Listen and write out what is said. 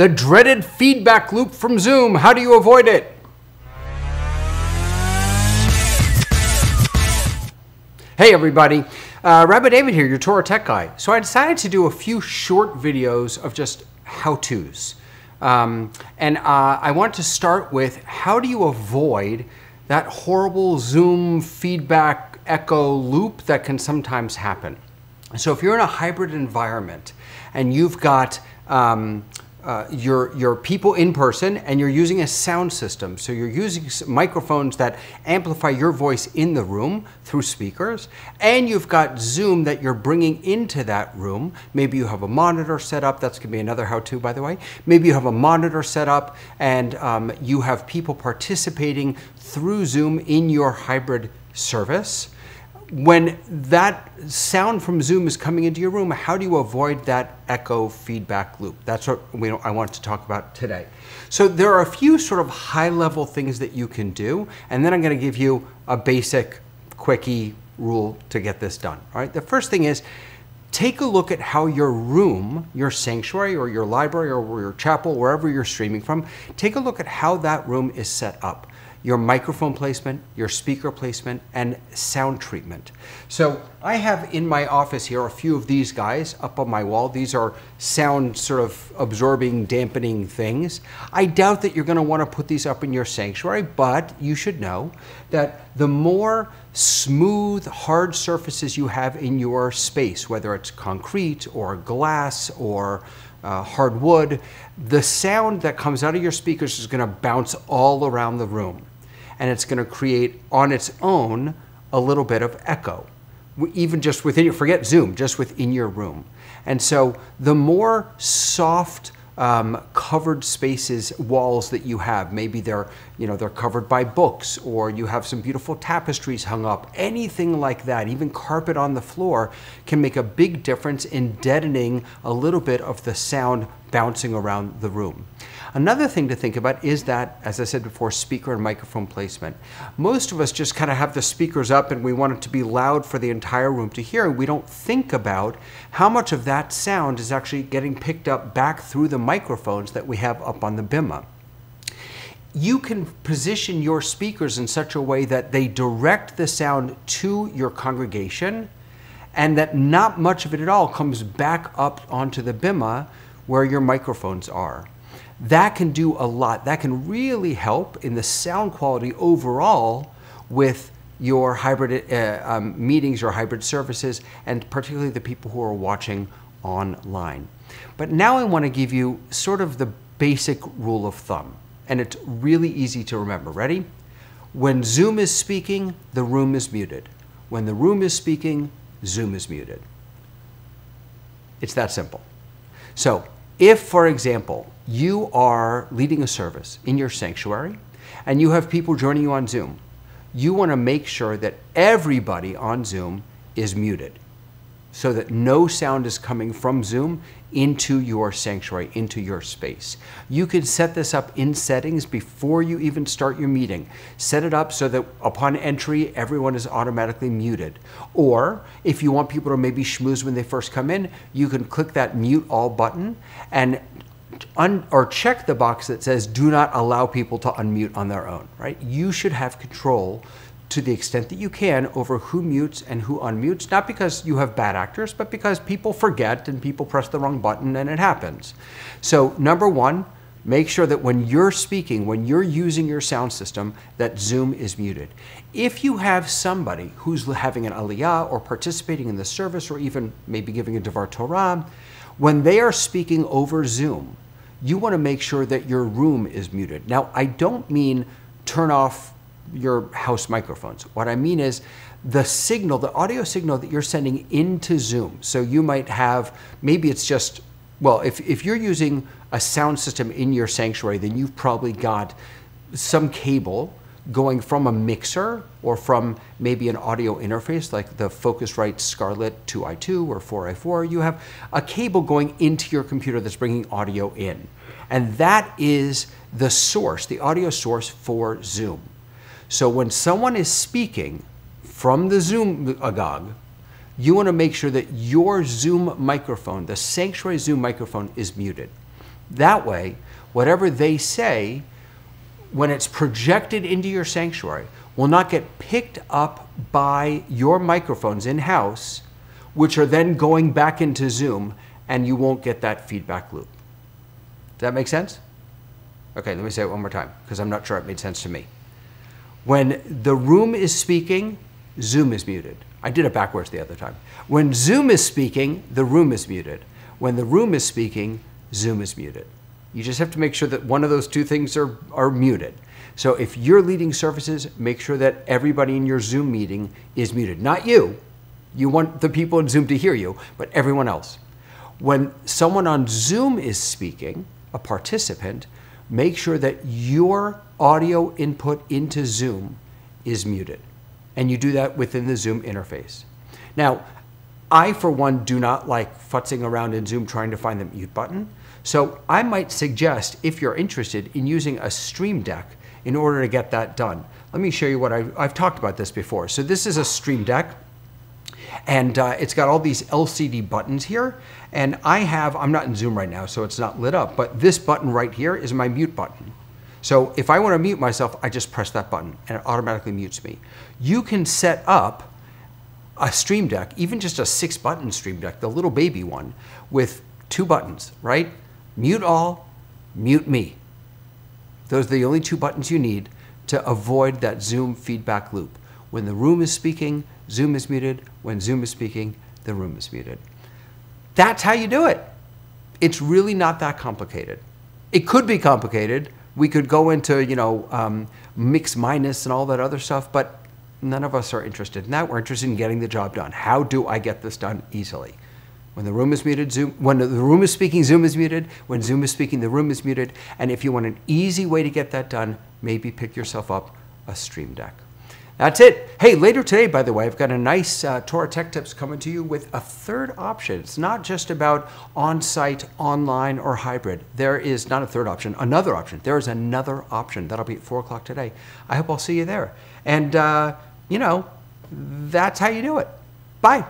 The dreaded feedback loop from Zoom. How do you avoid it? Hey everybody, uh, Rabbi David here, your Torah Tech Guy. So I decided to do a few short videos of just how-tos. Um, and uh, I want to start with how do you avoid that horrible Zoom feedback echo loop that can sometimes happen. So if you're in a hybrid environment and you've got um, uh, your, your people in person and you're using a sound system. So you're using microphones that amplify your voice in the room through speakers. And you've got Zoom that you're bringing into that room. Maybe you have a monitor set up. That's going to be another how-to, by the way. Maybe you have a monitor set up and um, you have people participating through Zoom in your hybrid service when that sound from Zoom is coming into your room, how do you avoid that echo feedback loop? That's what we, I want to talk about today. So there are a few sort of high level things that you can do, and then I'm going to give you a basic, quickie rule to get this done. All right. The first thing is take a look at how your room, your sanctuary or your library or your chapel, wherever you're streaming from, take a look at how that room is set up your microphone placement, your speaker placement, and sound treatment. So I have in my office here a few of these guys up on my wall. These are sound sort of absorbing, dampening things. I doubt that you're gonna wanna put these up in your sanctuary, but you should know that the more smooth, hard surfaces you have in your space, whether it's concrete or glass or uh, hardwood, the sound that comes out of your speakers is going to bounce all around the room and it's going to create on its own a little bit of echo, even just within your, forget Zoom, just within your room. And so the more soft, um, covered spaces, walls that you have. Maybe they're, you know, they're covered by books or you have some beautiful tapestries hung up. Anything like that, even carpet on the floor can make a big difference in deadening a little bit of the sound bouncing around the room. Another thing to think about is that, as I said before, speaker and microphone placement. Most of us just kind of have the speakers up and we want it to be loud for the entire room to hear. And we don't think about how much of that sound is actually getting picked up back through the microphones that we have up on the bimah you can position your speakers in such a way that they direct the sound to your congregation and that not much of it at all comes back up onto the bimah where your microphones are that can do a lot. That can really help in the sound quality overall with your hybrid uh, um, meetings or hybrid services, and particularly the people who are watching online. But now I want to give you sort of the basic rule of thumb, and it's really easy to remember. Ready? When Zoom is speaking, the room is muted. When the room is speaking, Zoom is muted. It's that simple. So if, for example, you are leading a service in your sanctuary and you have people joining you on Zoom, you want to make sure that everybody on Zoom is muted so that no sound is coming from Zoom into your sanctuary, into your space. You can set this up in settings before you even start your meeting. Set it up so that upon entry, everyone is automatically muted. Or if you want people to maybe schmooze when they first come in, you can click that mute all button and or check the box that says do not allow people to unmute on their own, right? You should have control to the extent that you can over who mutes and who unmutes, not because you have bad actors, but because people forget and people press the wrong button and it happens. So, number one, make sure that when you're speaking, when you're using your sound system, that Zoom is muted. If you have somebody who's having an aliyah or participating in the service or even maybe giving a Devar Torah, when they are speaking over Zoom, you want to make sure that your room is muted. Now, I don't mean turn off your house microphones. What I mean is the signal, the audio signal that you're sending into Zoom. So you might have, maybe it's just, well, if, if you're using a sound system in your sanctuary, then you've probably got some cable going from a mixer or from maybe an audio interface like the Focusrite Scarlett 2i2 or 4i4. You have a cable going into your computer that's bringing audio in. And that is the source, the audio source for Zoom. So when someone is speaking from the Zoom Agog, you want to make sure that your Zoom microphone, the Sanctuary Zoom microphone, is muted. That way, whatever they say, when it's projected into your sanctuary, will not get picked up by your microphones in house, which are then going back into Zoom, and you won't get that feedback loop. Does that make sense? Okay, let me say it one more time because I'm not sure it made sense to me. When the room is speaking, Zoom is muted. I did it backwards the other time. When Zoom is speaking, the room is muted. When the room is speaking, Zoom is muted. You just have to make sure that one of those two things are, are muted. So if you're leading services, make sure that everybody in your Zoom meeting is muted. Not you. You want the people in Zoom to hear you, but everyone else. When someone on Zoom is speaking, a participant, make sure that your audio input into Zoom is muted. And you do that within the Zoom interface. Now, I, for one, do not like futzing around in Zoom trying to find the mute button. So I might suggest, if you're interested, in using a Stream Deck in order to get that done. Let me show you what I, I've talked about this before. So this is a Stream Deck. And uh, it's got all these LCD buttons here. And I have, I'm not in Zoom right now, so it's not lit up, but this button right here is my mute button. So if I want to mute myself, I just press that button and it automatically mutes me. You can set up a Stream Deck, even just a six button Stream Deck, the little baby one, with two buttons, right? Mute all, mute me. Those are the only two buttons you need to avoid that Zoom feedback loop. When the room is speaking, Zoom is muted. When Zoom is speaking, the room is muted. That's how you do it. It's really not that complicated. It could be complicated. We could go into, you know, um, mix minus and all that other stuff, but none of us are interested in that. We're interested in getting the job done. How do I get this done easily? When the room is muted, Zoom, when the room is speaking, Zoom is muted. When Zoom is speaking, the room is muted. And if you want an easy way to get that done, maybe pick yourself up a Stream Deck. That's it. Hey, later today, by the way, I've got a nice uh, Torah Tech Tips coming to you with a third option. It's not just about on site, online, or hybrid. There is not a third option, another option. There is another option. That'll be at 4 o'clock today. I hope I'll see you there. And, uh, you know, that's how you do it. Bye.